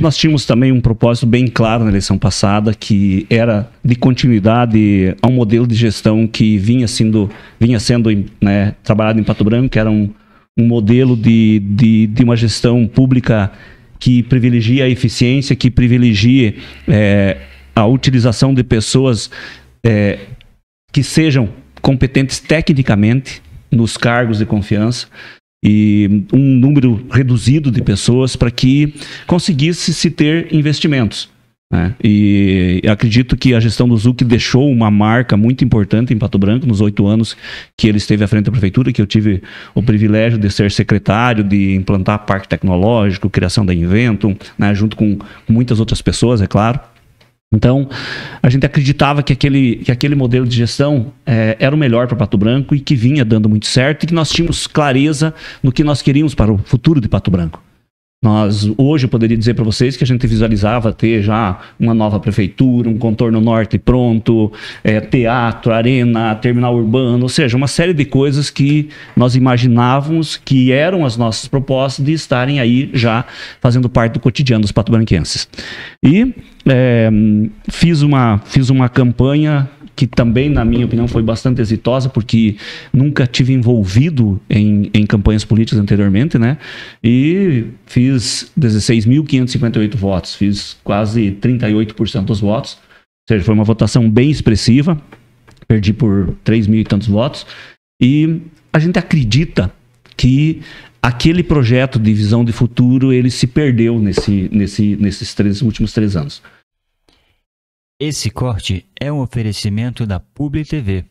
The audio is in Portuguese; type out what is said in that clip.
nós tínhamos também um propósito bem claro na eleição passada, que era de continuidade a um modelo de gestão que vinha sendo, vinha sendo né, trabalhado em Pato Branco, que era um, um modelo de, de, de uma gestão pública que privilegia a eficiência, que privilegia é, a utilização de pessoas é, que sejam competentes tecnicamente nos cargos de confiança e um número reduzido de pessoas para que conseguisse se ter investimentos. Né? E acredito que a gestão do Zuc deixou uma marca muito importante em Pato Branco nos oito anos que ele esteve à frente da prefeitura, que eu tive o privilégio de ser secretário, de implantar parque tecnológico, criação da Invento, né? junto com muitas outras pessoas, é claro. Então, a gente acreditava que aquele, que aquele modelo de gestão é, era o melhor para Pato Branco e que vinha dando muito certo e que nós tínhamos clareza no que nós queríamos para o futuro de Pato Branco. Nós, hoje, eu poderia dizer para vocês que a gente visualizava ter já uma nova prefeitura, um contorno norte pronto, é, teatro, arena, terminal urbano, ou seja, uma série de coisas que nós imaginávamos que eram as nossas propostas de estarem aí já fazendo parte do cotidiano dos patobranquenses. E é, fiz, uma, fiz uma campanha que também, na minha opinião, foi bastante exitosa, porque nunca tive envolvido em, em campanhas políticas anteriormente, né? E fiz 16.558 votos, fiz quase 38% dos votos, ou seja, foi uma votação bem expressiva, perdi por 3 mil e tantos votos, e a gente acredita que aquele projeto de visão de futuro ele se perdeu nesse, nesse, nesses três, últimos três anos. Esse corte é um oferecimento da Publi TV.